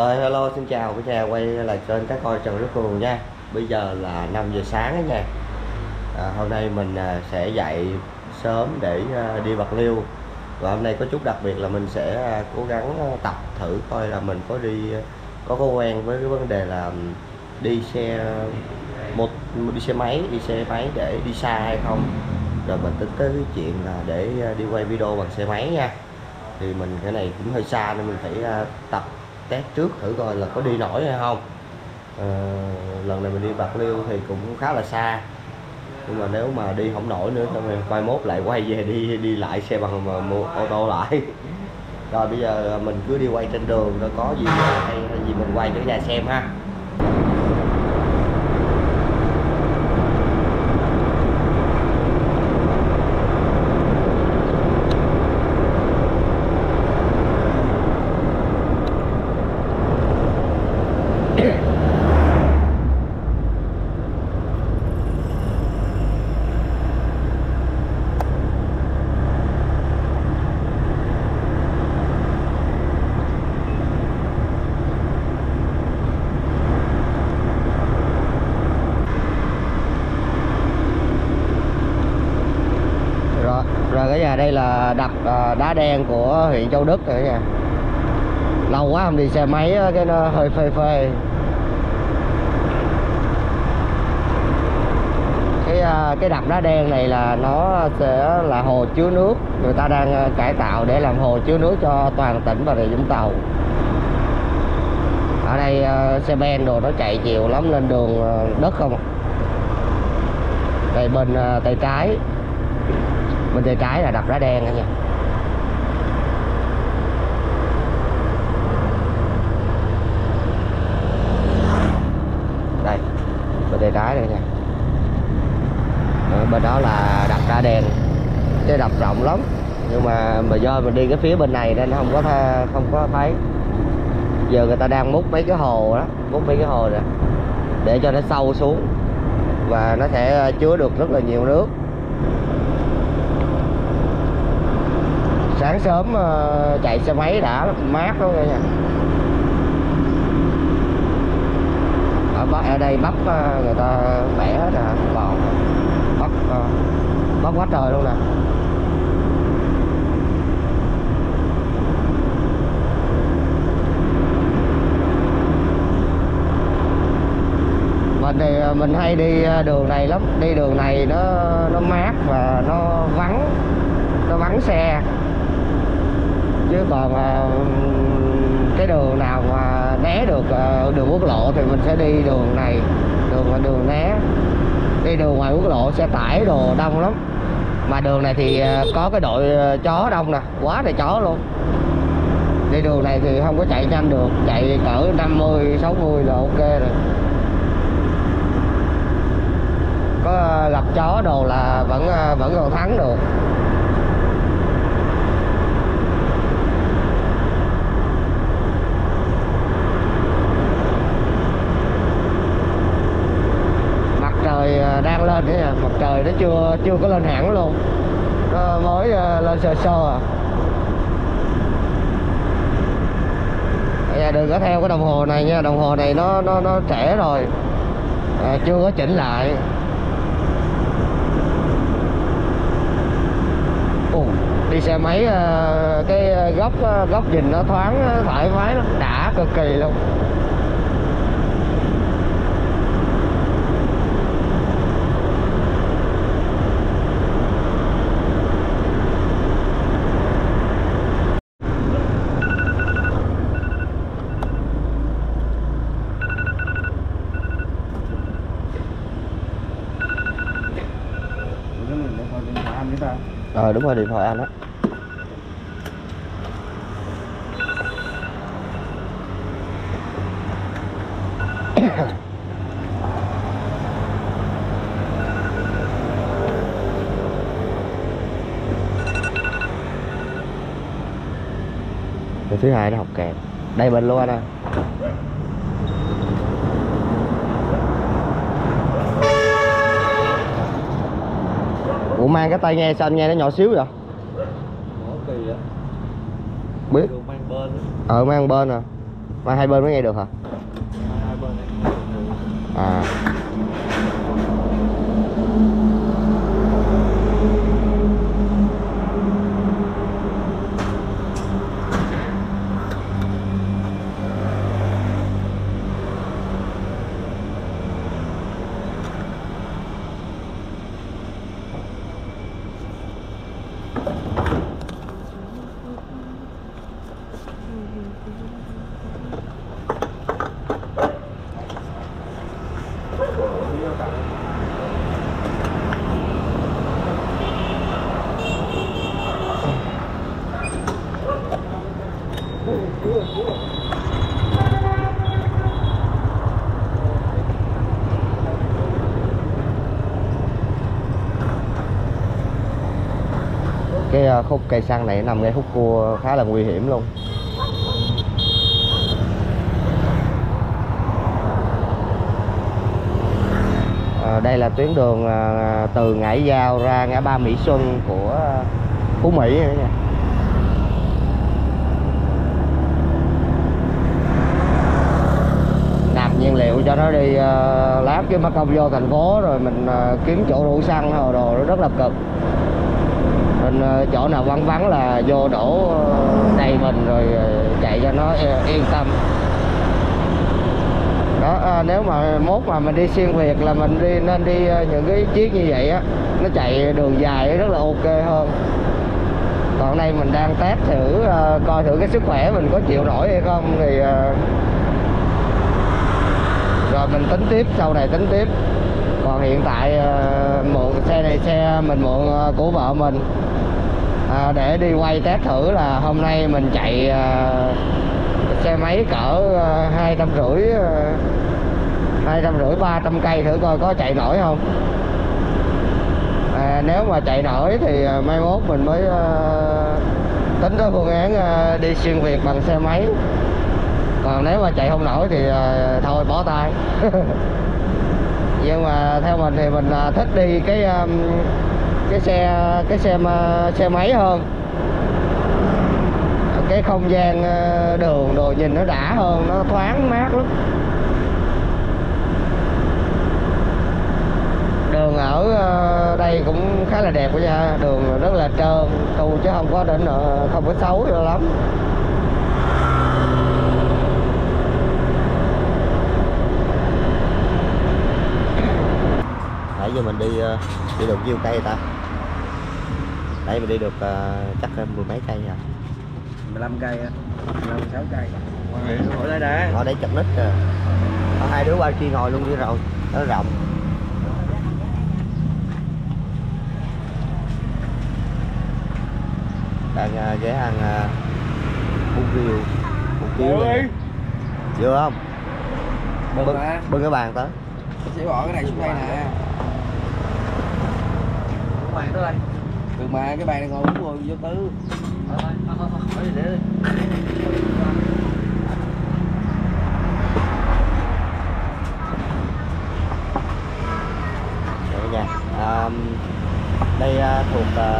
Rồi hello xin chào cả nhà quay lại kênh các coi Trần Đức Cường nha. Bây giờ là 5 giờ sáng đó nha. À, Hôm nay mình à, sẽ dậy sớm để à, đi Bạc Liêu. Và hôm nay có chút đặc biệt là mình sẽ à, cố gắng tập thử coi là mình có đi có có quen với cái vấn đề là ừ, đi xe một đi xe máy đi xe máy để đi xa hay không. Rồi mình tính tới cái chuyện là để đi quay video bằng xe máy nha. Thì mình cái này cũng hơi xa nên mình phải tập test trước thử coi là có đi nổi hay không. À, lần này mình đi bạc liêu thì cũng khá là xa. Nhưng mà nếu mà đi không nổi nữa thì mai mốt lại quay về đi đi lại xe bằng mà mua ô tô lại. Rồi bây giờ mình cứ đi quay trên đường rồi có gì hay, hay gì mình quay cho nhà xem ha rồi rồi cái nhà đây là đập ờ, đá đen của huyện Châu Đức rồi cả nhà lâu quá không đi xe máy cái nó hơi phê phê. Cái ờ, cái đập đá đen này là nó sẽ là hồ chứa nước. Người ta đang ờ, cải tạo để làm hồ chứa nước cho toàn tỉnh Bà Rịa Vũng Tàu. Ở đây xe ben đồ nó chạy chiều lắm lên đường đất không đây bên tay trái bên tay trái là đập đá đen anh nha. Đây bên tay trái đây nha. Ờ, bên đó là đập đá đen. Cái đập rộng lắm nhưng mà mà do mình đi cái phía bên này nên không có tha, không có thấy. Giờ người ta đang múc mấy cái hồ đó múc mấy cái hồ nè để cho nó sâu xuống và nó sẽ chứa được rất là nhiều nước sáng sớm ờ, chạy xe máy đã mát lắm nha. Ở, ở đây bắp ờ, người ta bẻ hết à còn bắp ờ, bắp quá trời luôn nè. Mình thì mình hay đi đường này lắm. Đi đường này nó nó mát và nó vắng nó vắng xe chứ còn à, cái đường nào mà né được à, đường quốc lộ thì mình sẽ đi đường này đường là đường né. Đi đường ngoài quốc lộ xe tải đồ đông lắm. Mà đường này thì à, có cái đội chó đông nè quá trời chó luôn. Đi đường này thì không có chạy nhanh được chạy cỡ 50 60 là ok rồi. Có gặp chó đồ là vẫn vẫn còn thắng được mặt trời à, đang lên thế à mặt trời nó chưa chưa có lên hẳn luôn. Nó mới à, lên sơ sơ à Bây đừng có theo cái đồng hồ này nha đồng hồ này nó nó nó trễ rồi. À, chưa có chỉnh lại. Ồ, đi xe máy à, cái góc à, góc nhìn nó thoáng thoải mái lắm đã cực kỳ luôn Cái này để coi điện thoại anh với ta ờ đúng rồi, điện thoại anh á. Rồi thứ hai nó học kèm. Đây mình luôn anh ơi. Mang cái tai nghe sao anh nghe nó nhỏ xíu vậy? Biết. Mang ờ mang bên à. Mà hai bên mới nghe được hả cái à, khúc cây xăng này nằm ngay khúc cua khá là nguy hiểm luôn. À, đây là tuyến đường à, từ Ngãi Giao ra ngã ba Mỹ Xuân của à, Phú Mỹ nha. Cho nó đi uh, lát chứ mất công vô thành phố rồi mình uh, kiếm chỗ đổ xăng hồ đồ nó rất là cực. Mình uh, chỗ nào vắng vắng là vô đổ uh, đầy mình rồi uh, chạy cho nó ờ, yên tâm. Đó à, nếu mà mốt mà mình đi xuyên việt là mình đi nên đi những cái chiếc như vậy á nó chạy đường dài rất là ok hơn. Còn đây mình đang test thử uh, coi thử cái sức khỏe mình có chịu nổi hay không thì uh, rồi mình tính tiếp sau này tính tiếp. Còn hiện tại ờ, mượn xe này xe mình mượn ờ, của vợ mình. À, để đi quay test thử là hôm nay mình chạy ờ, xe máy cỡ hai trăm rưỡi hai trăm rưỡi ba trăm cây thử coi có chạy nổi không. À, nếu mà chạy nổi thì mai mốt mình mới ờ, tính tới phương án ờ, đi xuyên việt bằng xe máy còn nếu mà chạy không nổi thì uh, thôi bỏ tay. Nhưng mà theo mình thì mình uh, thích đi cái um, cái xe cái xe uh, xe máy hơn. Cái không gian uh, đường đồ nhìn nó đã hơn nó thoáng mát lắm. Đường ở đây cũng khá là đẹp nha. Đường rất là trơn tu chứ không có đến không có xấu cho lắm. Nãy giờ mình đi ờ, đi được nhiêu cây ta? Nãy mình đi được ờ, chắc mười mấy cây rồi 15 cây á. 15 6 cây. Hỏi lại đã. Ngồi đây chật ních rồi có hai đứa qua kia ngồi luôn đi rồi. Nó rộng. Đang uh, ghé ăn uh, bún riêu. Bún riêu chưa không? Bưng bưng cái bàn tới. Sẽ bỏ cái này xuống đây nè bạn tới đây. Được mà cái bàn này ngồi uống rồi vô tư. Thôi thôi thôi thôi hỏi gì để đi Đấy nha. À, đây à, thuộc à,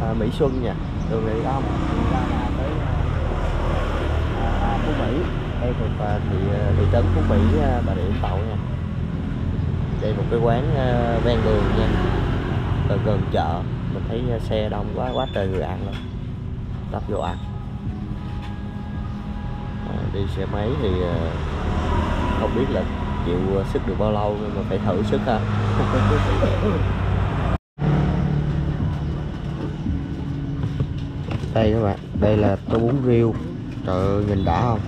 à, Mỹ Xuân nha. Đường này không ra là tới à, à, Phú Mỹ. Đây thuộc à, thị à, thị trấn Phú Mỹ à, Bà Rịa Vũng Tàu nha đây một cái quán ờ, ven đường nha. Gần gần chợ. Mình thấy ờ, xe đông quá quá trời người ăn luôn. Tấp vô ăn. À, đi xe máy thì không biết là chịu sức được bao lâu nhưng mà phải thử sức ha. Đây các bạn đây là tô bún riêu. Trời ơi nhìn đã không?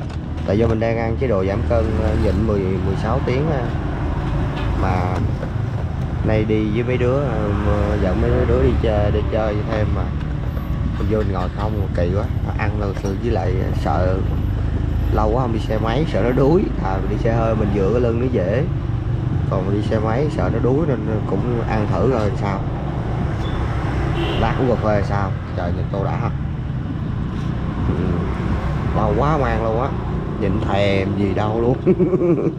Tại do mình đang ăn chế độ giảm cân nhịn 10 16 tiếng ha mà nay đi với mấy đứa dẫn mấy đứa đi chơi đi chơi thêm mà. Vô ngồi không, kỳ quá. Ăn là sự với lại sợ lâu quá không đi xe máy, sợ nó đuối. À đi xe hơi mình dựa cái lưng nó dễ. Còn đi xe máy sợ nó đuối nên cũng ăn thử rồi sao. Lát uống cà phê sao? Trời, nhìn tô đã ha. Ừ. lâu quá mang luôn á. Nhìn thèm gì đâu luôn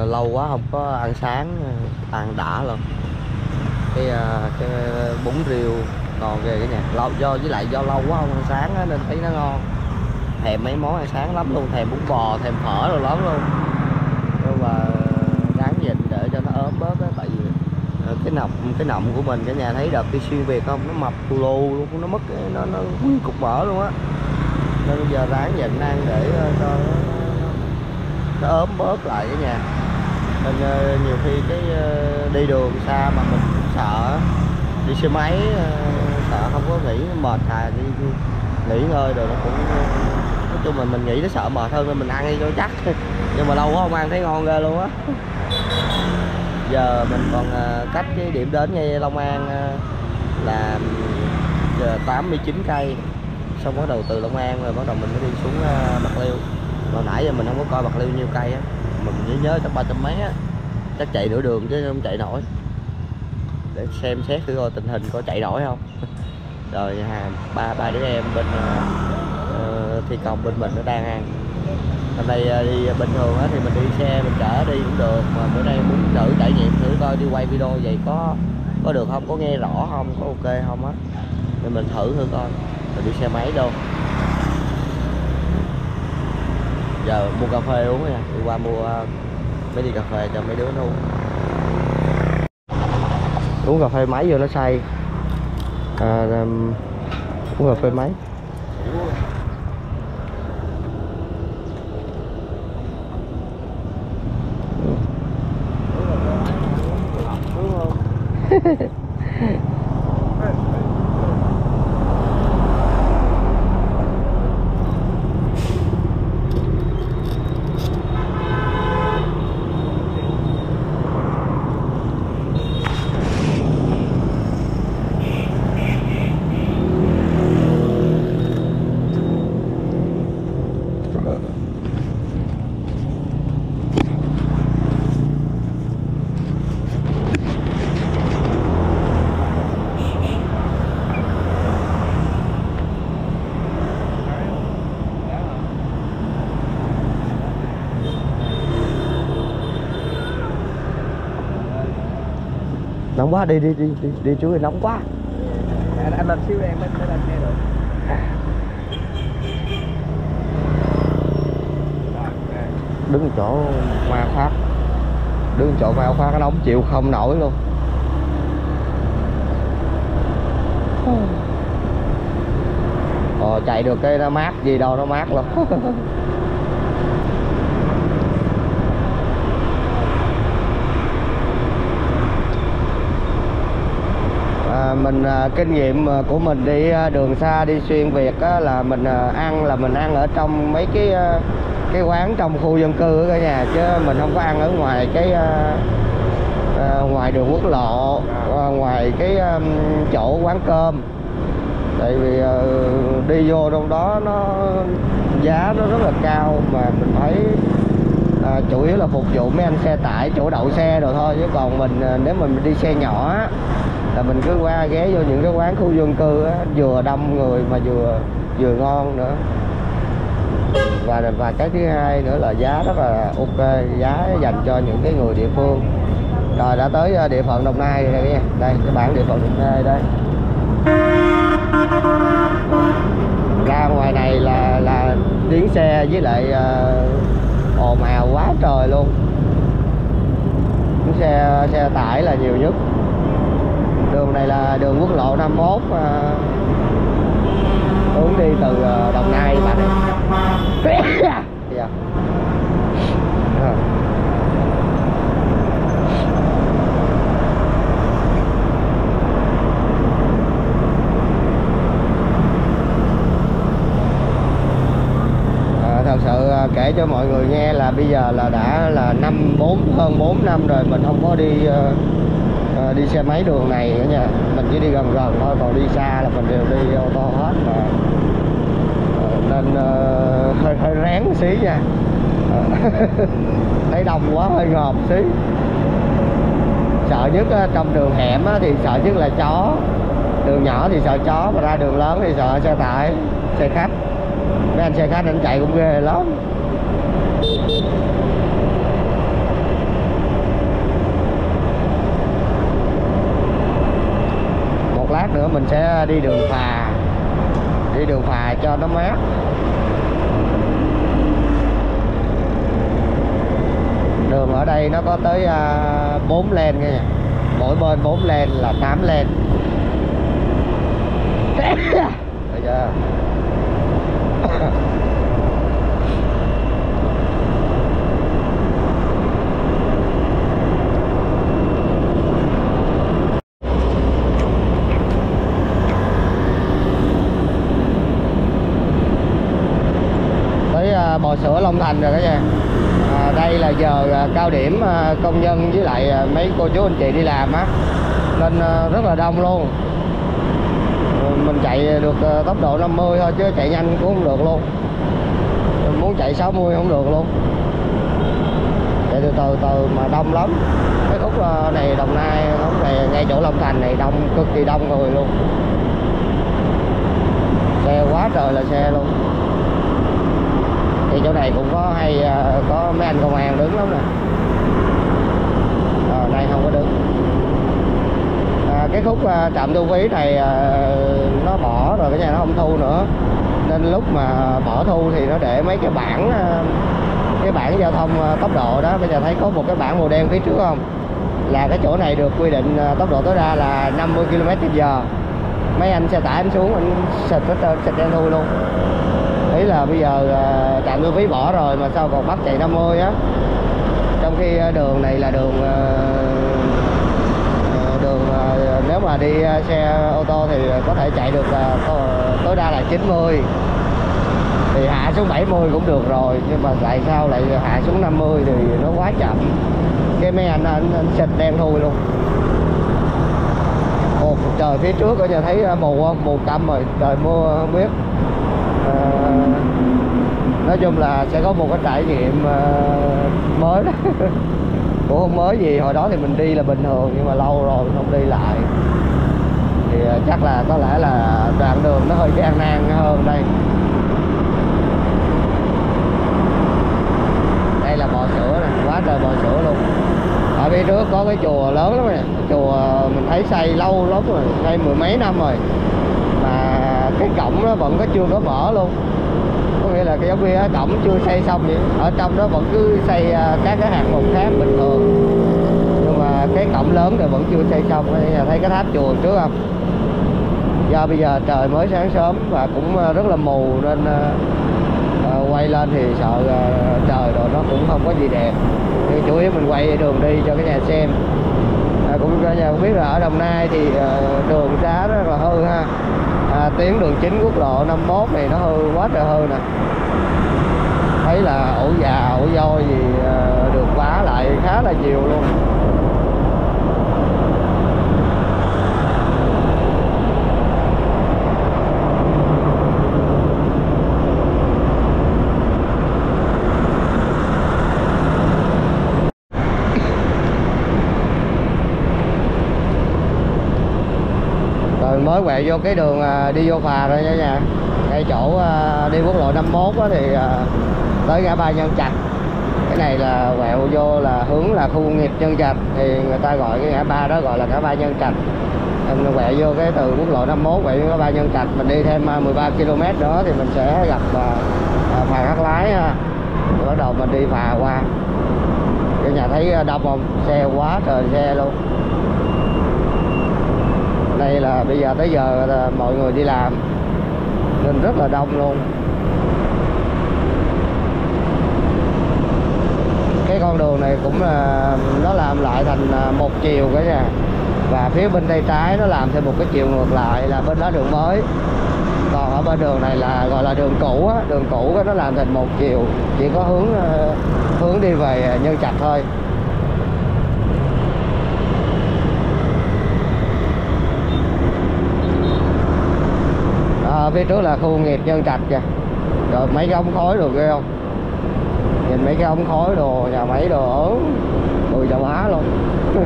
Ờ, lâu quá không có ăn sáng ăn đã luôn. Cái à, cái bún riêu ngon ghê cái nhà. Lâu do với lại do lâu quá không ăn sáng á, nên thấy nó ngon. Thèm mấy món ăn sáng lắm luôn thèm bún bò thèm phở rồi lắm luôn. Nhưng mà ráng nhịn để cho nó ốm bớt á tại vì à, cái nọng cái nọng của mình cả nhà thấy đợt đi xuyên việt không nó mập lù luôn nó mất cái- nó nó nguyên cục mỡ luôn á. Nên bây giờ ráng nhịn ăn để à, cho nó, nó, nó ốm bớt lại cả nhà nên ờ, nhiều khi cái ờ, đi đường xa mà mình cũng sợ. Đi xe máy ờ, sợ không có nghỉ mệt thà đi, nghỉ ngơi rồi nó cũng nói chung là mình nghĩ nó sợ mệt hơn nên mình ăn đi cho chắc. Nhưng mà lâu quá không ăn thấy ngon ghê luôn á. Giờ mình còn cách cái điểm đến ngay Long An là giờ 89 cây. Xong bắt đầu từ Long An rồi bắt đầu mình mới đi xuống Bạc Liêu. Hồi nãy giờ mình không có coi Bạc Liêu nhiêu cây á mình nhớ nhớ chắc ba trăm mấy á. Chắc chạy nửa đường chứ không chạy nổi. Để xem xét thử coi tình hình có chạy nổi không. Rồi hà ba ba đứa em bên uh, thi công bên mình nó đang ăn. Hôm nay uh, đi bình thường á thì mình đi xe mình chở đi cũng được mà bữa nay muốn thử trải nghiệm thử coi đi quay video vậy có có được không có nghe rõ không có ok không á. Nên mình thử thử coi. Rồi đi xe máy đâu giờ mua cà phê uống nha đi qua mua mấy đi cà phê cho mấy đứa nó uống uống cà phê máy vô nó say à, um, uống cà phê máy nóng quá đi đi đi đi, đi chú ơi nóng quá. Anh, anh lên xíu em mới mới lên xe được. Đứng chỗ ma phát đứng chỗ ma phát nó nóng chịu không nổi luôn. Ờ chạy được cái nó mát gì đâu nó mát lắm à, mình à, kinh nghiệm à, của mình đi à, đường xa đi xuyên việt là mình ăn là mình ăn ở trong mấy cái cái quán trong khu dân cư ở cả nhà chứ mình không có ăn ở ngoài cái ngoài đường quốc lộ ngoài cái chỗ quán cơm. Tại vì đi vô trong đó nó giá nó rất là cao mà mình thấy à, chủ yếu là phục vụ mấy anh xe tải chỗ đậu xe rồi thôi chứ còn mình nếu mình đi xe nhỏ là mình cứ qua ghé vô những cái quán khu dân cư á, vừa đông người mà vừa vừa ngon nữa. Và và cái thứ hai nữa là giá rất là ok giá dành cho những cái người địa phương. Rồi đã tới ờ, địa phận đồng nai rồi nha đây cái bản địa phận đồng nai đây. Ra ngoài này là là tiếng xe với lại ờ, ồn ào quá trời luôn. Tiếng xe xe tải là nhiều nhất đường này là đường quốc lộ 51 à, hướng đi từ à, đồng nai bạn này dạ. À, thật sự à, kể cho mọi người nghe là bây giờ là đã là năm bốn hơn 4 năm rồi mình không có đi à, đi xe máy đường này nữa nha. Mình chỉ đi gần gần thôi còn đi xa là mình đều đi ô tô hết mà. Ờ, nên uh, hơi hơi rén xí nha. Ờ, thấy đông quá hơi ngợp xí. Sợ nhất trong đường hẻm thì sợ nhất là chó. Đường nhỏ thì sợ chó mà ra đường lớn thì sợ xe tải xe khách. Mấy anh xe khách anh chạy cũng ghê lắm một lát nữa nữa mình sẽ đi đường phà, đi đường phà cho nó mát. Đường ở đây nó có tới à, bốn 4 len nha mỗi bên 4 len là 8 len. Thấy chưa tới không Thành rồi cả nhà à, đây là giờ à, cao điểm à, công nhân với lại à, mấy cô chú anh chị đi làm á. Nên à, rất là đông luôn. Mình chạy được à, tốc độ 50 thôi chứ chạy nhanh cũng không được luôn. Muốn chạy 60 không được luôn. Chạy từ từ từ mà đông lắm. Cái khúc à, này Đồng Nai khúc này ngay chỗ Long Thành này đông cực kỳ đông người luôn. Xe quá trời là xe luôn thì chỗ này cũng có hay à, có mấy anh công an đứng lắm nè. Ở đây không có đứng. À, cái khúc à, trạm thu phí này à, nó bỏ rồi cái nhà nó không thu nữa. Nên lúc mà bỏ thu thì nó để mấy cái bảng cái bảng giao thông tốc độ đó. Bây giờ thấy có một cái bảng màu đen phía trước không? Là cái chỗ này được quy định tốc độ tối đa là 50 km/h mấy anh xe tải anh xuống anh xịt hết xịt đen thui luôn nghĩ là bây giờ ờ, trạm thu phí bỏ rồi mà sao còn bắt chạy 50 á? Trong khi ờ, đường này là đường ờ, đường nếu mà đi xe ô tô thì có thể chạy được tối, đa là 90 thì hạ xuống 70 cũng được rồi nhưng mà tại sao lại hạ xuống 50 thì nó quá chậm. Cái mấy anh anh, anh xịt đen thui luôn. Ồ, trời phía trước có nhà thấy mù không? Mù câm rồi trời mưa không biết nói chung là sẽ có một cái trải nghiệm ờ, mới đó. Cũng không mới gì, hồi đó thì mình đi là bình thường, nhưng mà lâu rồi mình không đi lại. Thì ờ, chắc là có lẽ là đoạn đường nó hơi gian nan hơn đây. Đây là bò sữa nè, quá trời bò sữa luôn. Ở phía trước có cái chùa lớn lắm nè, chùa mình thấy xây lâu lắm rồi xây mười mấy năm rồi. Mà cái cổng nó vẫn có chưa có mở luôn nghĩa là cái giống như cổng chưa xây xong vậy ở trong đó vẫn cứ xây à, các cái hạng mục khác bình thường. Nhưng mà cái cổng lớn thì vẫn chưa xây xong Đây là thấy cái tháp chùa trước không? Do bây giờ trời mới sáng sớm và cũng à, rất là mù nên à, quay lên thì sợ trời rồi nó cũng không có gì đẹp. Thì chủ yếu mình quay đường đi cho cái nhà xem. À, cũng cho nhà cũng biết là ở Đồng Nai thì đường xá rất là hư ha tuyến đường chính quốc lộ 51 này nó hư quá trời hư nè. Thấy là ổ già ổ voi gì ờ, được vá lại khá là nhiều luôn rồi mới quẹo vô cái đường à, đi vô phà rồi nha nhà. Ngay chỗ à, đi quốc lộ 51 á thì à, tới ngã ba nhân trạch. Cái này là quẹo vô là hướng là khu công nghiệp nhân trạch, thì người ta gọi cái ngã ba đó gọi là ngã ba nhân trạch. Mình quẹo vô cái từ quốc lộ 51 quẹo vô ngã ba nhân trạch, mình đi thêm 13 km nữa thì mình sẽ gặp phà cắt lái ha. Bắt đầu mình đi phà qua. Cái nhà thấy đông không? Xe quá trời xe luôn nay là bây giờ tới giờ là mọi người đi làm. Nên rất là đông luôn. Cái con đường này cũng là nó làm lại thành à, một chiều cả nhà. Và phía bên tay trái nó làm thêm một cái chiều ngược lại là bên đó đường mới. Còn ở bên đường này là gọi là đường cũ á đường cũ á, nó làm thành một chiều. Chỉ có hướng à, hướng đi về nhân trạch thôi. Đó, phía trước là khu nghiệp nhân trạch kìa. Rồi mấy cái ống khói được ghê không? Nhìn mấy cái ống khói đồ nhà máy đồ ớn. Ui chà má luôn.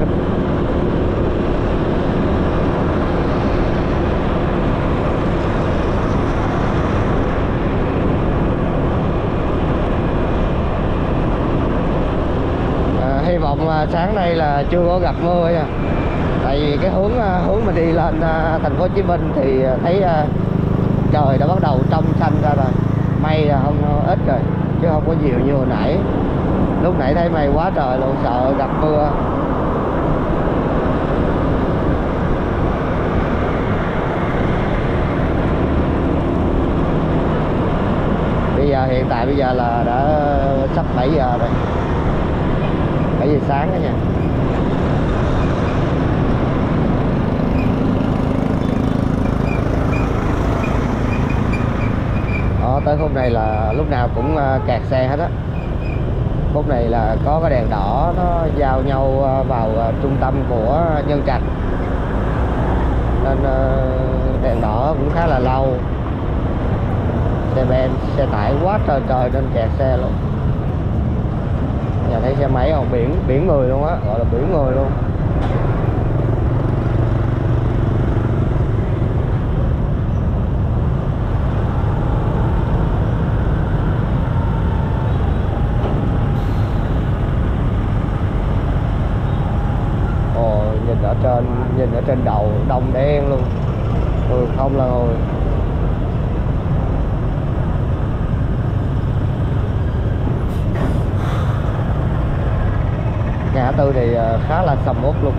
À, hy vọng là sáng nay là chưa có gặp mưa nha. Tại vì cái hướng à, hướng mà đi lên à, thành phố Hồ Chí Minh thì thấy trời, đã bắt đầu trong xanh ra rồi. Mây là không ít rồi, chứ không có nhiều như hồi nãy. Lúc nãy thấy mây quá trời luôn, sợ gặp mưa. Bây giờ, hiện tại bây giờ là đã sắp 7 giờ rồi. 7 giờ sáng đó nha. Tới khúc này là lúc nào cũng ờ, kẹt xe hết á. Khúc này là có cái đèn đỏ nó giao nhau ờ, vào ờ, trung tâm của nhân trạch. Nên đèn đỏ cũng khá là lâu. Xe ben, xe tải quá trời trời nên kẹt xe luôn. Nhà thấy xe máy không? Biển biển người luôn á, gọi là biển người luôn ồ nhìn ở trên nhìn ở trên đầu đông đen luôn ừ, không là ngồi ngã tư thì ờ, khá là sầm uất luôn.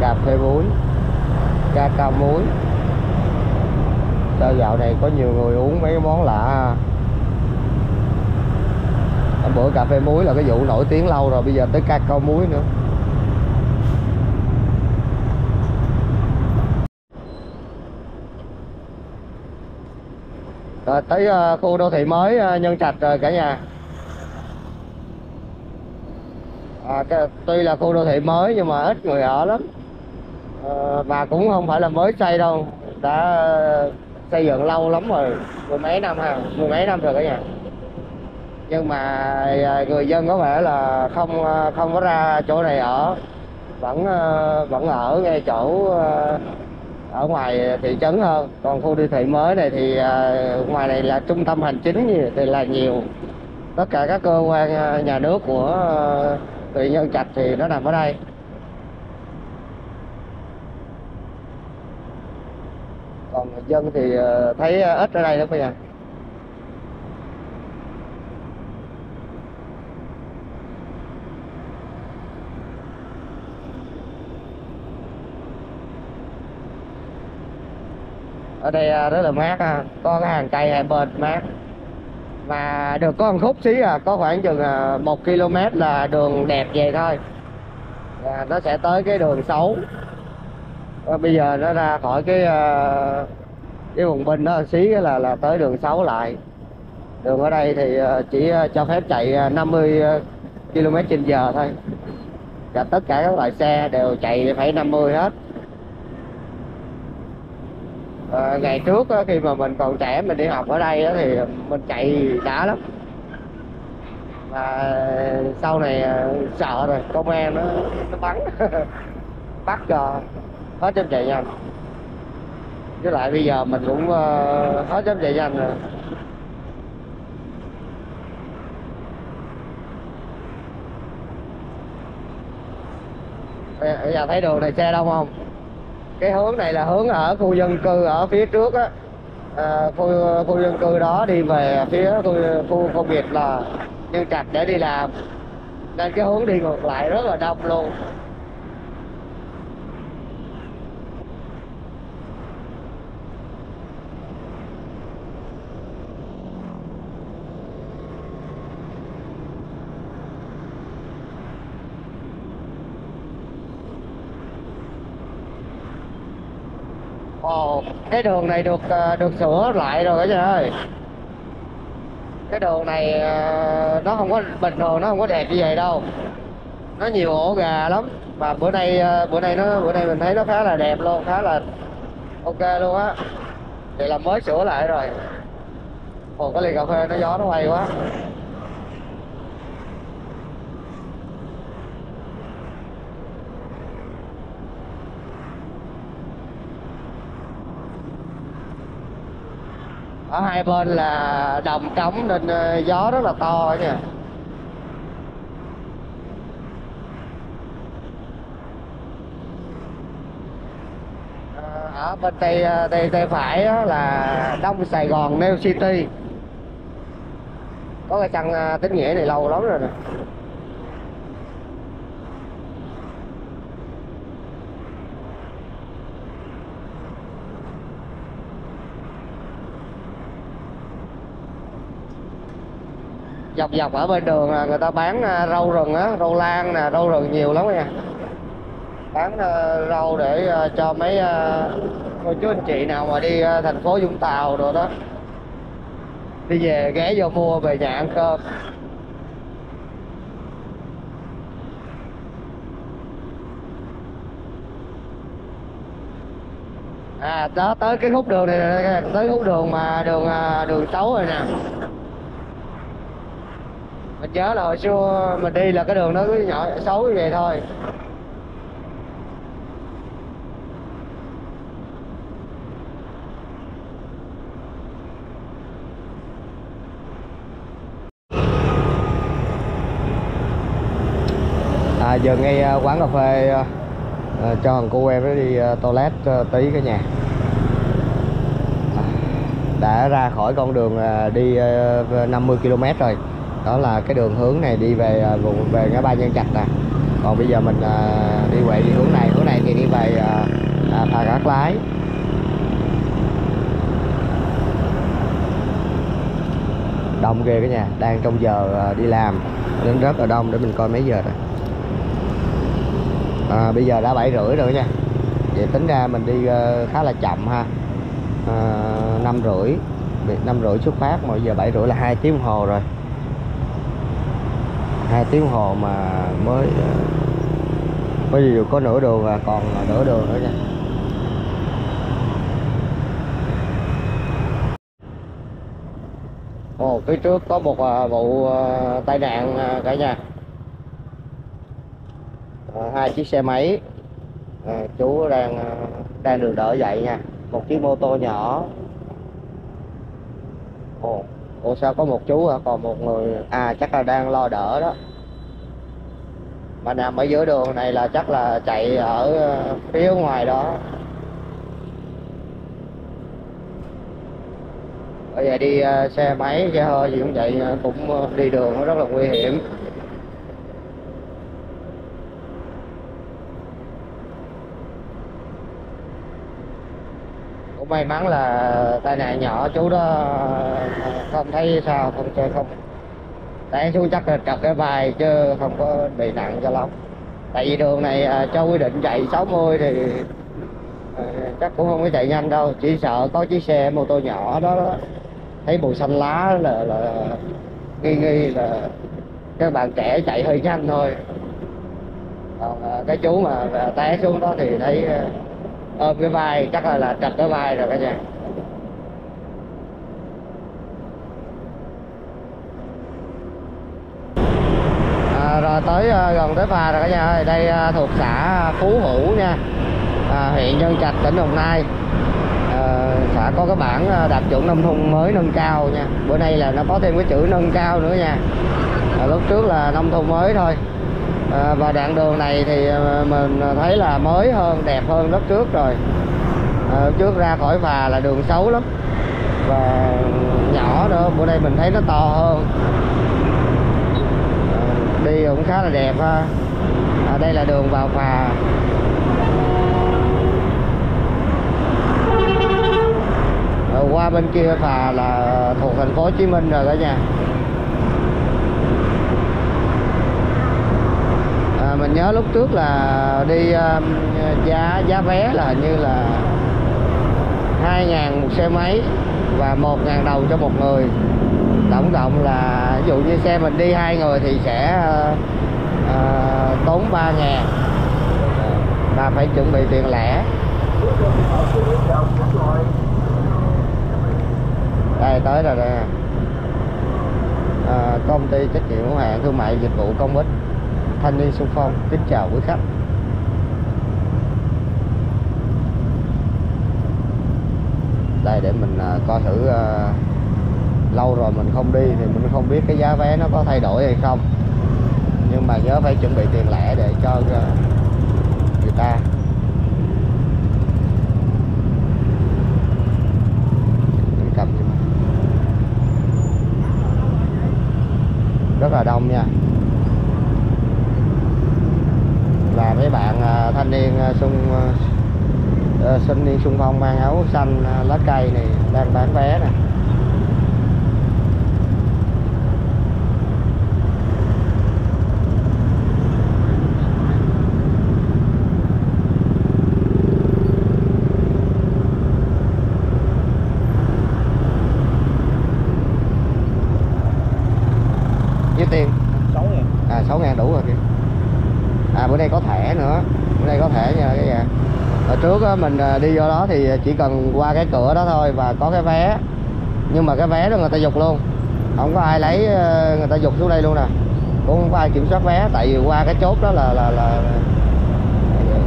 Cà phê muối, ca cao muối. Sao dạo này có nhiều người uống mấy món lạ bữa cà phê muối là cái vụ nổi tiếng lâu rồi, bây giờ tới ca cao muối nữa. Rồi tới ờ, khu đô thị mới ờ, Nhân Trạch rồi cả nhà. À, cái, tuy là khu đô thị mới nhưng mà ít người ở lắm. Ờ, và cũng không phải là mới xây đâu, đã xây dựng lâu lắm rồi, mười mấy năm ha, mười mấy năm rồi cả nhà. Nhưng mà người dân có vẻ là không không có ra chỗ này ở, vẫn vẫn ở ngay chỗ ở ngoài thị trấn hơn. Còn khu đô thị mới này thì à, ngoài này là trung tâm hành chính thì là nhiều. Tất cả các cơ quan à, nhà nước của à, huyện nhân trạch thì nó nằm ở đây. Còn người dân thì thấy ít ở đây lắm bây giờ. Ở đây à, rất là mát ha có cái hàng cây hai bên mát. Và được có một khúc xí à có khoảng chừng à, một km là đường đẹp về thôi. Và nó sẽ tới cái đường xấu. Và bây giờ nó ra khỏi cái cái vùng binh đó xí là là tới đường xấu lại. Đường ở đây thì chỉ cho phép chạy 50 km trên giờ thôi. Và tất cả các loại xe đều chạy phải 50 hết à, ngày trước á, khi mà mình còn trẻ mình đi học ở đây á, thì mình chạy đã lắm. Và sau này ờ, sợ rồi công an nó nó bắn bắt cho hết trong chạy nhanh. Với lại bây giờ mình cũng ờ, hết trong chạy nhanh rồi. Bây giờ thấy đường này xe đông không? Cái hướng này là hướng ở khu dân cư ở phía trước á. À, khu khu dân cư đó đi về phía khu, khu công nghiệp là nhân trạch để đi làm. Nên cái hướng đi ngược lại rất là đông luôn. Cái đường này được ờ, được sửa lại rồi cả nhà ơi. Cái đường này ờ, nó không có bình thường nó không có đẹp như vậy đâu. Nó nhiều ổ gà lắm. Và bữa nay ờ, bữa nay nó bữa nay mình thấy nó khá là đẹp luôn, khá là ok luôn á. Vậy là mới sửa lại rồi. còn cái ly cà phê nó gió nó quay quá. Ở hai bên là đồng trống nên ờ, gió rất là to nha. Ờ, ở bên tay ờ, tay tay phải là Đông Sài Gòn New City. Có cái chân tín nghĩa này lâu lắm rồi nè. Dọc dọc ở bên đường là người ta bán à, rau rừng á, rau lan nè, rau rừng nhiều lắm nha. Bán à, rau để à, cho mấy cô chú anh chị nào mà đi thành phố Vũng Tàu rồi đó. Đi về ghé vô mua về nhà ăn cơm. À đó, tới cái khúc đường này tới khúc đường mà đường đường xấu rồi nè mình nhớ là hồi xưa mình đi là cái đường nó cứ nhỏ xấu như vậy thôi. À, giờ ngay à, quán cà phê à, à, cho thằng cô em nó đi à, toilet à, tí cả nhà. À, đã ra khỏi con đường à, đi à, 50 km rồi đó là cái đường hướng này đi về à, vùng về ngã ba nhân trạch nè. Còn bây giờ mình à, đi quay đi hướng này hướng này thì đi về à, à phà cát lái. Đông ghê cả nhà đang trong giờ à, đi làm. Nên rất là đông để mình coi mấy giờ rồi à, bây giờ đã bảy rưỡi rồi nha. Vậy tính ra mình đi khá là chậm ha. À, năm rưỡi năm rưỡi xuất phát mà giờ bảy rưỡi là hai tiếng đồng hồ rồi hai tiếng hồ mà mới ờ, mới đi được có nửa đường và còn nửa đường nữa nha. Ồ, phía trước có một ờ, vụ ờ, tai nạn cả nhà. Hai chiếc xe máy. Chú đang đang được đỡ dậy nha. Một chiếc mô tô nhỏ. Ồ ủa, sao có một chú hả? Còn một người à chắc là đang lo đỡ đó. Mà nằm ở giữa đường này là chắc là chạy ở ờ, phía ngoài đó. Bây giờ đi ờ, xe máy, xe hơi gì cũng vậy ờ, cũng đi đường nó rất là nguy hiểm cũng may mắn là tai nạn nhỏ chú đó không thấy sao không chơi không. Té xuống chắc là trật cái vai chứ không có bị nặng cho lắm. Tại vì đường này à, cho quy định chạy 60 thì à, chắc cũng không có chạy nhanh đâu. Chỉ sợ có chiếc xe mô tô nhỏ đó, đó. Thấy màu xanh lá là là nghi nghi là các bạn trẻ chạy hơi nhanh thôi. Còn à, cái chú mà à, té xuống đó thì thấy à, ôm cái vai chắc là là trật cái vai rồi cả nhà. À, rồi tới ờ, gần tới phà rồi cả nhà ơi. Đây thuộc xã Phú Hữu nha. À, huyện Nhân Trạch tỉnh Đồng Nai. À, xã có cái bản đạt chuẩn nông thôn mới nâng cao nha. Bữa nay là nó có thêm cái chữ nâng cao nữa nha. À, lúc trước là nông thôn mới thôi à, và đoạn đường này thì ờ, mình thấy là mới hơn đẹp hơn lúc trước rồi. À, trước ra khỏi phà là đường xấu lắm. Và nhỏ nữa bữa nay mình thấy nó to hơn. À, đi cũng khá là đẹp ha. À, đây là đường vào phà. Qua bên kia phà là thuộc thành phố Hồ Chí Minh rồi cả nhà à, mình nhớ lúc trước là đi um, giá giá vé là hình như là 2 ngàn một xe máy và 1 ngàn đồng cho một người. Tổng cộng là ví dụ như xe mình đi hai người thì sẽ uh, uh, tốn 3 ngàn. Và phải chuẩn bị tiền lẻ. Đây tới rồi nè. À, công ty trách nhiệm hữu hạn thương mại dịch vụ công ích thanh niên xung phong. Kính chào quý khách. Đây, để mình à, coi thử à, lâu rồi mình không đi thì mình không biết cái giá vé nó có thay đổi hay không. Nhưng mà nhớ phải chuẩn bị tiền lẻ để cho à, người ta. Cho mình. rất là đông nha là mấy bạn à, thanh niên à, xung à, à, sinh niên xung phong mang áo xanh lá cây này, đang bán vé nè nhiêu tiền sáu ngàn à 6 ngàn đủ rồi kìa à bữa nay có thẻ nữa bữa nay có thẻ nha cái nhà mình à, đi vô đó thì chỉ cần qua cái cửa đó thôi và có cái vé. Nhưng mà cái vé đó người ta dục luôn. Không có ai lấy ờ, người ta dục xuống đây luôn nè. Cũng không có ai kiểm soát vé tại vì qua cái chốt đó là là là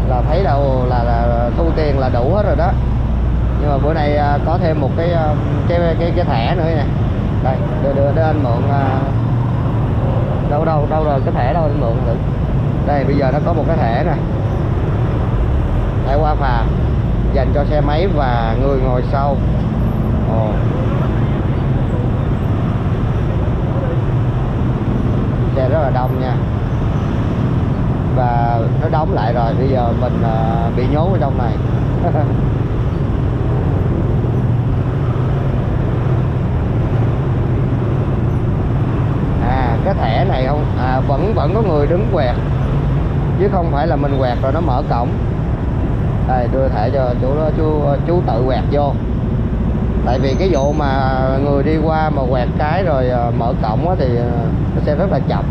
là thấy đâu là, là thu tiền là đủ hết rồi đó. Nhưng mà bữa nay à, có thêm một cái cái cái cái thẻ nữa nè. Đây đưa đưa, đưa anh mượn à, đâu đâu đâu rồi cái thẻ đâu anh mượn thử. Đây bây giờ nó có một cái thẻ nè thẻ qua phà dành cho xe máy và người ngồi sau. Ồ. xe rất là đông nha. Và nó đóng lại rồi, bây giờ mình ờ, bị nhốt ở trong này. À cái thẻ này không? À vẫn vẫn có người đứng quẹt. Chứ không phải là mình quẹt rồi nó mở cổng đây, đưa thẻ cho chú đó, chú chú tự quẹt vô. Tại vì cái vụ mà người đi qua mà quẹt cái rồi ờ, mở cổng á thì ờ, xe nó sẽ rất là chậm.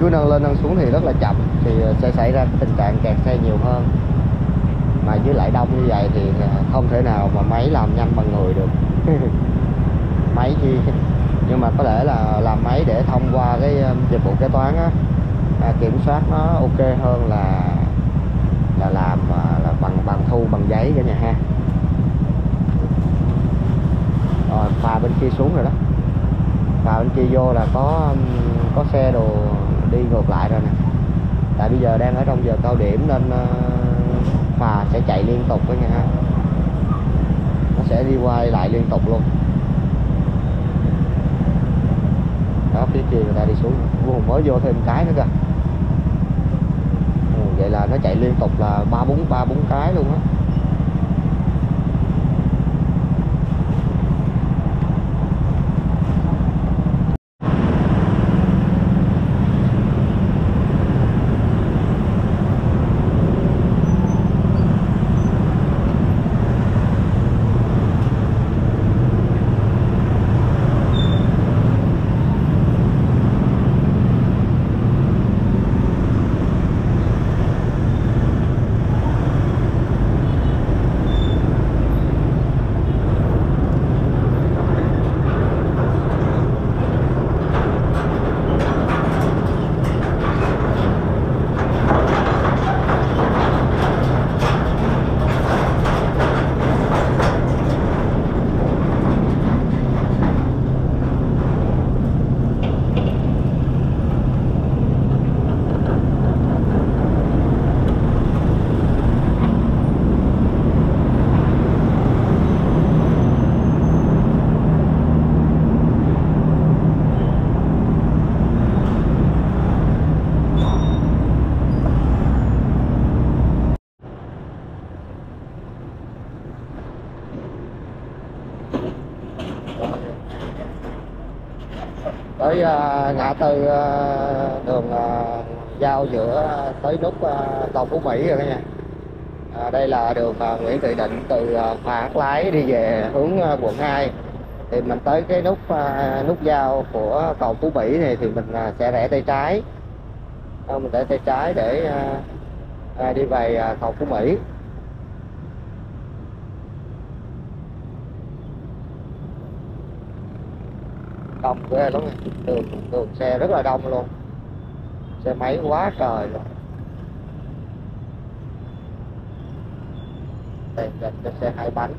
Cứ nâng lên nâng xuống thì rất là chậm, thì ờ, sẽ xảy ra tình trạng kẹt xe nhiều hơn. Mà với lại đông như vậy thì không thể nào mà máy làm nhanh bằng người được. Máy chi? Nhưng mà có thể là làm máy để thông qua cái dịch vụ kế toán á kiểm soát nó ok hơn là là làm à, là bằng bằng thu bằng giấy cả nhà ha. Rồi phà bên kia xuống rồi đó. Phà bên kia vô là có có xe đồ đi ngược lại rồi nè. Tại bây giờ đang ở trong giờ cao điểm nên ờ, phà sẽ chạy liên tục đó nha ha. Nó sẽ đi qua đi lại liên tục luôn. Đó phía kia người ta đi xuống. Ồ, mới vô thêm cái nữa kìa là nó chạy liên tục là ba bốn ba bốn cái luôn á. Tới à, ngã tư à, đường à, giao giữa tới nút cầu Phú Mỹ rồi cả nhà. À, đây là đường Nguyễn Thị Định từ à, Lái đi về hướng quận 2 thì mình tới cái nút nút giao của cầu Phú Mỹ này thì mình sẽ rẽ tay trái. Mình rẽ tay trái để đi về cầu Phú Mỹ. Đông ghê lắm đường đường xe rất là đông luôn. Xe máy quá trời luôn. Đèn dành cho xe hai bánh.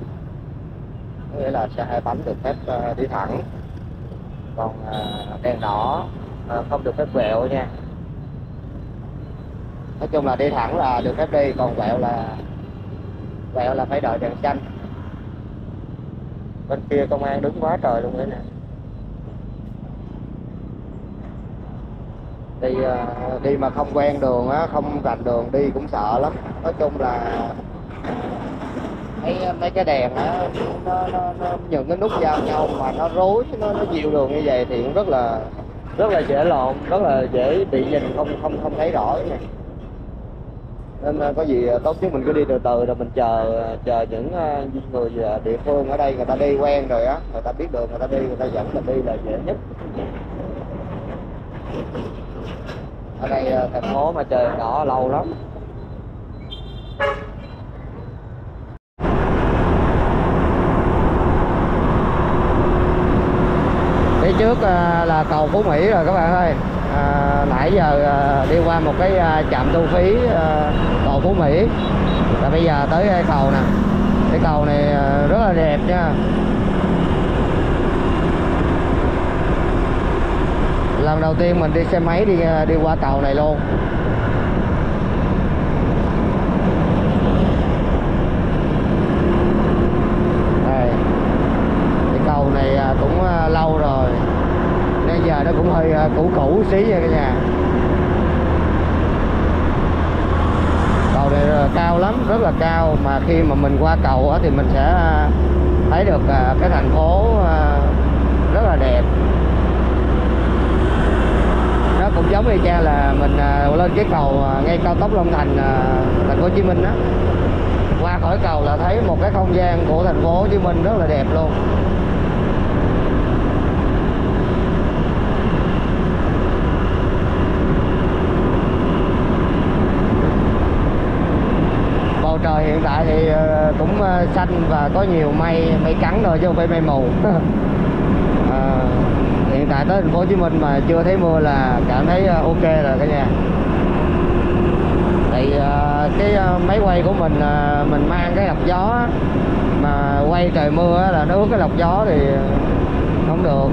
Có nghĩa là xe hai bánh được phép uh, đi thẳng. Còn uh, đèn đỏ uh, không được phép quẹo nha. Nói chung là đi thẳng là được phép đi còn quẹo là quẹo là phải đợi đèn xanh. Bên kia công an đứng quá trời luôn đấy nè đi ờ, đi mà không quen đường á không rành đường đi cũng sợ lắm. Nói chung là mấy ờ, mấy cái đèn á nó, nó, nó những cái nút giao nhau mà nó rối nó nó nhiều đường như vậy thì cũng rất là rất là dễ lộn rất là dễ bị nhìn không không không thấy rõ này nên ờ, có gì tốt nhất mình cứ đi từ từ rồi mình chờ chờ những người địa phương ở đây người ta đi quen rồi á người ta biết đường người ta đi người ta dẫn mình đi là dễ nhất ở đây ờ, thành phố mà trời đỏ lâu lắm. Phía trước ờ, là cầu Phú Mỹ rồi các bạn ơi. À, nãy giờ đi qua một cái trạm thu phí cầu Phú Mỹ. Và bây giờ tới cái cầu nè. Cái cầu này rất là đẹp nha. Lần đầu tiên mình đi xe máy đi à, đi qua cầu này luôn. Đây. Cái cầu này à, cũng à, lâu rồi. Nên giờ nó cũng hơi cũ cũ xí nha cả nhà. Cầu này cao lắm, rất là cao. Mà khi mà mình qua cầu thì mình sẽ thấy được cái thành phố rất là đẹp cũng giống như cha là mình à, lên cái cầu à, ngay cao tốc Long Thành à, thành phố Hồ Chí Minh đó qua khỏi cầu là thấy một cái không gian của thành phố Hồ Chí Minh rất là đẹp luôn. Bầu trời hiện tại thì cũng xanh và có nhiều mây mây trắng rồi chứ không phải mây mù. hiện tại tới thành phố Hồ Chí Minh mà chưa thấy mưa là cảm thấy ờ, ok rồi cả nhà. Thì ờ, cái ờ, máy quay của mình mình mang cái lọc gió mà quay trời mưa là nó ướt cái lọc gió thì không được.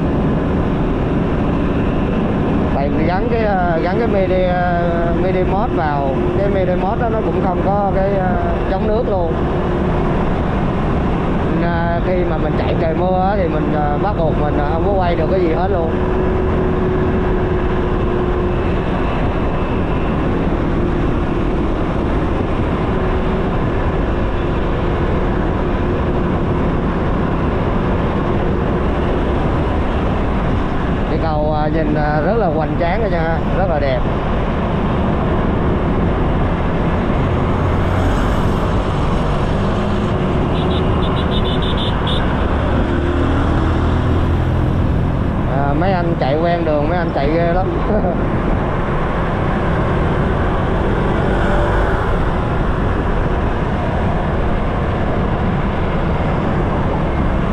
Tại gắn cái gắn cái midi midi mod vào, cái midi mod đó nó cũng không có cái chống nước luôn khi mà mình chạy trời mưa á, thì mình ờ, bắt buộc mình ờ, không có quay được cái gì hết luôn. Cái cầu ờ, nhìn rất là hoành tráng nha rất là đẹp à, mấy anh chạy quen anh chạy ghê lắm.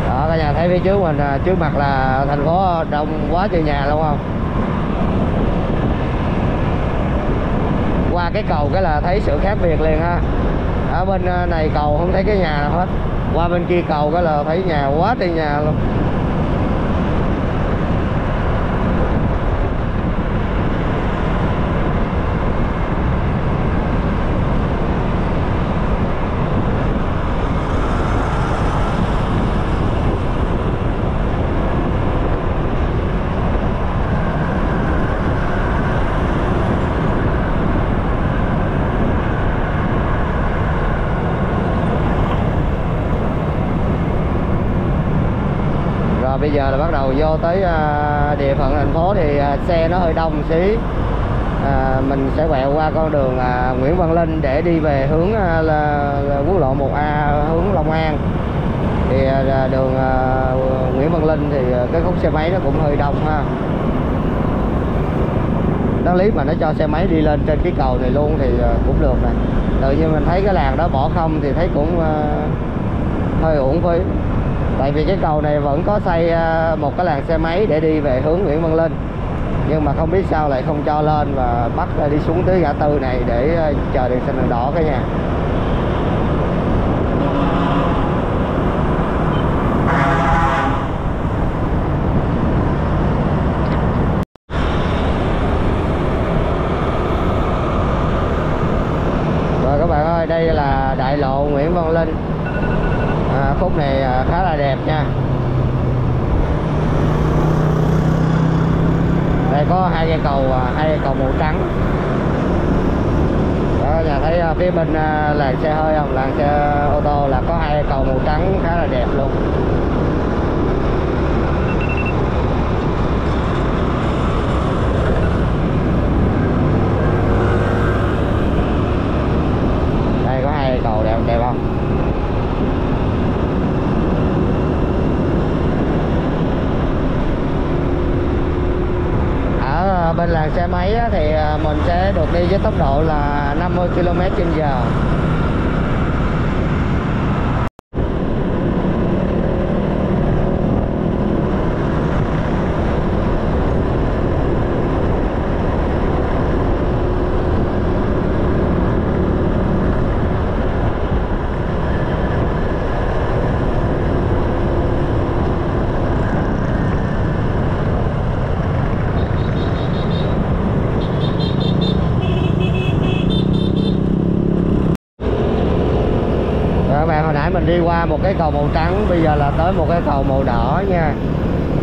Đó, cả nhà thấy phía trước mình à, trước mặt là thành phố đông quá trời nhà đúng không? Qua cái cầu cái là thấy sự khác biệt liền ha. Ở bên à, này cầu không thấy cái nhà nào hết. Qua bên kia cầu cái là thấy nhà quá trời nhà luôn rồi bây giờ là bắt đầu vô tới à, địa phận thành phố thì à, xe nó hơi đông một xí. À, mình sẽ quẹo qua con đường à, Nguyễn Văn Linh để đi về hướng à, là, là quốc lộ 1A hướng Long An. Thì à, đường à, Nguyễn Văn Linh thì à, cái khúc xe máy nó cũng hơi đông ha. Đáng lý mà nó cho xe máy đi lên trên cái cầu này luôn thì à, cũng được nè. Tự nhiên mình thấy cái làng đó bỏ không thì thấy cũng à, hơi uổng phí tại vì cái cầu này vẫn có xây à, một cái làn xe máy để đi về hướng Nguyễn Văn Linh. Nhưng mà không biết sao lại không cho lên và bắt đi xuống tới ngã tư này để à, chờ đèn xanh đèn đỏ cả nhà có hai cây cầu à, hai cây cầu màu trắng đó nhà thấy à, phía bên à, làng xe hơi không? Làng xe ô tô là có hai cầu màu trắng khá là đẹp luôn. Đây, có hai cầu đẹp đẹp không? Ở bên làng xe máy thì à, mình sẽ được đi với tốc độ là 50 km trên giờ các bạn hồi nãy mình đi qua một cái cầu màu trắng, bây giờ là tới một cái cầu màu đỏ nha.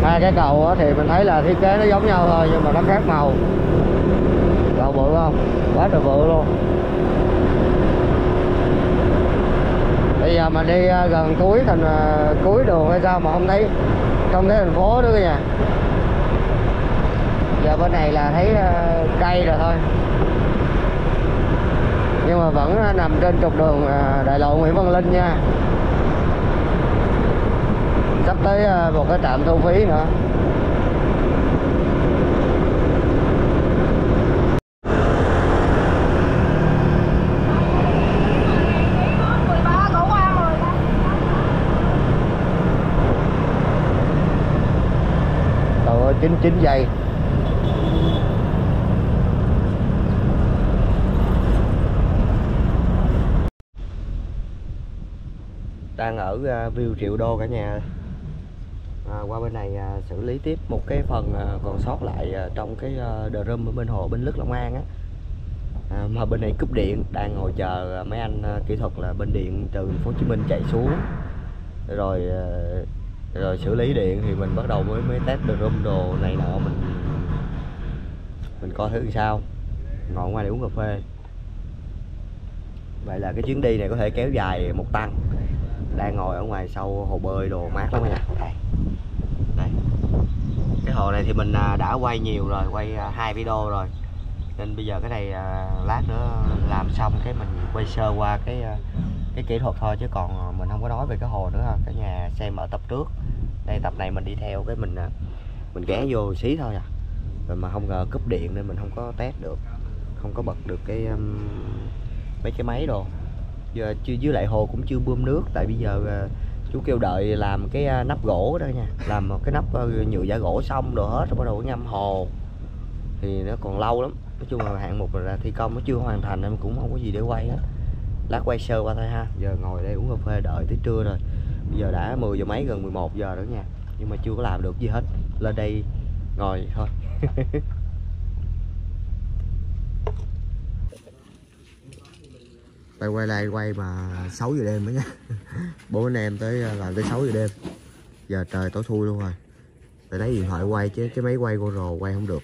Hai cái cầu thì mình thấy là thiết kế nó giống nhau thôi, nhưng mà nó khác màu. Cầu bự không? Quá trời bự luôn. Bây giờ mà đi à, gần cuối thành à, cuối đường hay sao mà không thấy không thấy thành phố nữa cơ nhà giờ bên này là thấy à, cây rồi thôi. Nhưng mà vẫn nằm trên trục đường đại lộ Nguyễn Văn Linh nha sắp tới à, một cái trạm thu phí nữa. Ờ, chín chín giây. Đang ở à, view triệu đô cả nhà qua bên này à, xử lý tiếp một cái phần à, còn sót lại à, trong cái à, đờ ở bên hồ bên lức Long An á. À, mà bên này cúp điện đang ngồi chờ à, mấy anh à, kỹ thuật là bên điện từ phố Hồ Chí Minh chạy xuống. Rồi à, rồi xử lý điện thì mình bắt đầu mới mới test đờ đồ này nọ mình mình coi thử sao. Ngồi ngoài để uống cà phê. Vậy là cái chuyến đi này có thể kéo dài một tăng. Đang ngồi ở ngoài sau hồ bơi đồ mát lắm nha đây hồ này thì mình à, đã quay nhiều rồi quay à, hai video rồi. Nên bây giờ cái này à, lát nữa làm xong cái mình quay sơ qua cái cái kỹ thuật thôi chứ còn mình không có nói về cái hồ nữa ha. Cả nhà xem ở tập trước. Đây tập này mình đi theo cái mình mình ghé vô xí thôi à. Rồi mà không ngờ cúp điện nên mình không có test được. Không có bật được cái um, mấy cái máy đồ. Giờ chưa dưới lại hồ cũng chưa bơm nước. Tại bây giờ uh, chú kêu đợi làm cái à, nắp gỗ đó nha. Làm một cái nắp à, nhựa giả gỗ xong rồi hết rồi bắt đầu ngâm hồ. Thì nó còn lâu lắm. Nói chung là hạng mục là thi công nó chưa hoàn thành nên cũng không có gì để quay hết. Lát quay sơ qua thôi ha. Giờ ngồi đây uống cà phê đợi tới trưa rồi. Bây giờ đã 10 giờ mấy, gần 11 giờ nữa nha. Nhưng mà chưa có làm được gì hết. Lên đây ngồi thôi. tay quay lại quay mà 6 giờ đêm mới nha. Bố anh em tới ờ, làm tới 6 giờ đêm. Giờ trời tối thui luôn rồi. Rồi lấy điện thoại quay chứ cái máy quay GoPro quay không được.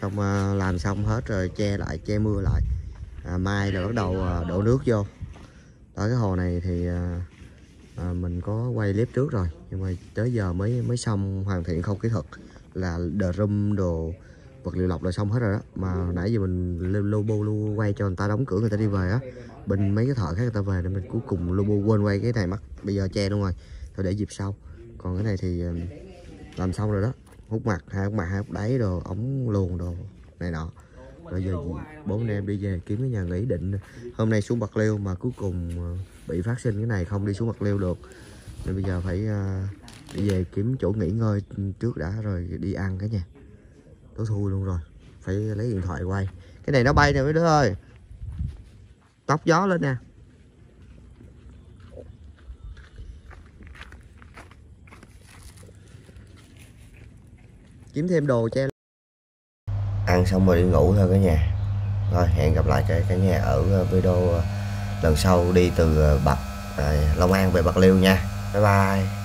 Xong ờ, làm xong hết rồi che lại, che mưa lại. À, Mai là bắt đầu ờ, đổ nước vô. Tới cái hồ này thì à, mình có quay clip trước rồi. Nhưng mà tới giờ mới mới xong hoàn thiện không kỹ thuật. Là drum đồ vật liệu lọc là xong hết rồi đó. Mà nãy giờ mình lobo luôn quay cho người ta đóng cửa, người ta đi về á. Bên mấy cái thợ khác người ta về nên mình cuối cùng lobo quên quay cái này mất bây giờ che luôn rồi. Thôi để dịp sau. Còn cái này thì ờ, làm xong rồi đó. Hút mặt, hai hút mặt, hai hút đáy đồ, ống luồn đồ, này nọ. Rồi giờ bố anh em đi về kiếm cái nhà nghỉ định. Hôm nay xuống bạc liêu mà cuối cùng ờ, bị phát sinh cái này không đi xuống bạc liêu được. Nên bây giờ phải ờ, đi về kiếm chỗ nghỉ ngơi trước đã, rồi đi ăn cái nhà tối thui luôn rồi. Phải lấy điện thoại quay. Cái này nó bay nè mấy đứa ơi. Tóc gió lên nè. Kiếm thêm đồ che ăn xong rồi đi ngủ thôi cả nhà. Rồi hẹn gặp lại cả, cả nhà ở ờ, video ờ, lần sau đi từ ờ, bạc à, Long An về Bạc Liêu nha. Bye bye.